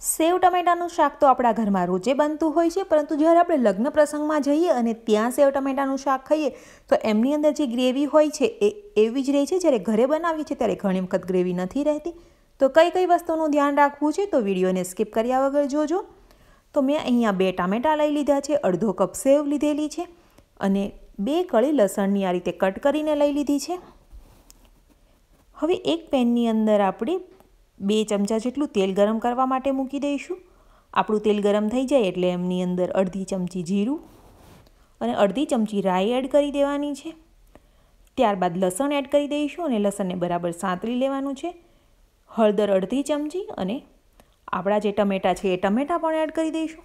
સેવ ટમેટાનું શાક તો આપણા ઘરમાં રોજે બનતું હોય છે, પરંતુ જ્યારે આપણે લગ્ન પ્રસંગમાં જઈએ અને ત્યાં સેવ ટમેટાનું શાક ખાઈએ, તો એમની અંદર જે ગ્રેવી હોય છે એ એવી જ રહે છે, જ્યારે ઘરે બનાવીએ છીએ ત્યારે ઘણી વખત ગ્રેવી નથી રહેતી. તો કઈ કઈ વસ્તુનું ધ્યાન રાખવું છે તો વિડીયોને સ્કીપ કર્યા વગર જોજો. તો મેં અહીંયા બે ટામેટાં લઈ લીધા છે, અડધો કપ સેવ લીધેલી છે અને બે કળી લસણની આ રીતે કટ કરીને લઈ લીધી છે. હવે એક પેનની અંદર આપણે બે ચમચા જેટલું તેલ ગરમ કરવા માટે મૂકી દઈશું. આપણું તેલ ગરમ થઈ જાય એટલે એમની અંદર અડધી ચમચી જીરું અને અડધી ચમચી રાઈ એડ કરી દેવાની છે. ત્યારબાદ લસણ એડ કરી દઈશું અને લસણને બરાબર સાંતળી લેવાનું છે. હળદર અડધી ચમચી અને આપણા જે ટમેટાં છે એ ટમેટાં પણ એડ કરી દઈશું.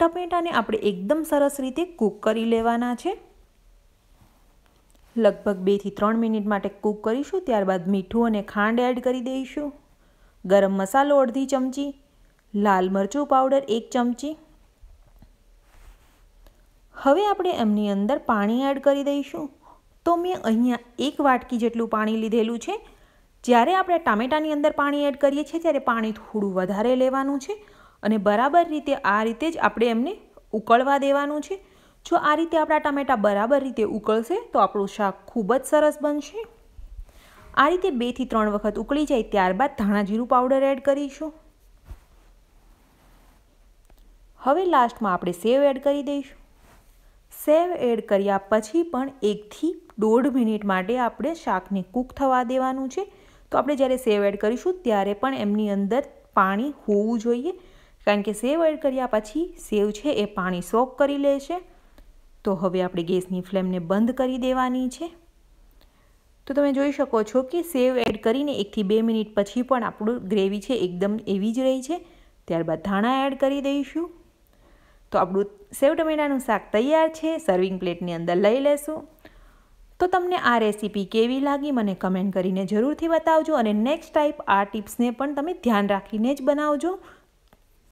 ટમેટાને આપણે એકદમ સરસ રીતે કૂક કરી લેવાના છે. લગભગ બેથી ત્રણ મિનિટ માટે કૂક કરીશું, ત્યારબાદ મીઠું અને ખાંડ એડ કરી દઈશું. ગરમ મસાલો અડધી ચમચી, લાલ મરચું પાવડર એક ચમચી. હવે આપણે એમની અંદર પાણી એડ કરી દઈશું. તો મેં અહીંયા એક વાટકી જેટલું પાણી લીધેલું છે. જ્યારે આપણે ટામેટાની અંદર પાણી એડ કરીએ છીએ, ત્યારે પાણી થોડું વધારે લેવાનું છે અને બરાબર રીતે આ રીતે જ આપણે એમને ઉકળવા દેવાનું છે. જો આ રીતે આપણા ટામેટાં બરાબર રીતે ઉકળશે, તો આપણું શાક ખૂબ જ સરસ બનશે. આ રીતે બેથી ત્રણ વખત ઉકળી જાય ત્યારબાદ ધાણા જીરું પાવડર એડ કરીશું. હવે લાસ્ટમાં આપણે સેવ એડ કરી દઈશું. સેવ એડ કર્યા પછી પણ એકથી દોઢ મિનિટ માટે આપણે શાકને કૂક થવા દેવાનું છે. તો આપણે જ્યારે સેવ એડ કરીશું ત્યારે પણ એમની અંદર પાણી હોવું જોઈએ. કારણ કે સેવ એડ કર્યા પછી સેવ છે એ પાણી સોક કરી લેશે. તો હવે આપણે ગેસની ફ્લેમને બંધ કરી દેવાની છે. તો તમે જોઈ શકો છો કે સેવ એડ કરીને એકથી બે મિનિટ પછી પણ આપણું ગ્રેવી છે એકદમ એવી જ રહી છે. ત્યારબાદ ધાણા એડ કરી દઈશું. તો આપણું સેવ ટમેટાનું શાક તૈયાર છે સર્વિંગ પ્લેટની અંદર લઈ લેશું. તો તમને આ રેસીપી કેવી લાગી મને કમેન્ટ કરીને જરૂરથી બતાવજો અને નેક્સ્ટ ટાઈપ આ ટિપ્સને પણ તમે ધ્યાન રાખીને જ બનાવજો.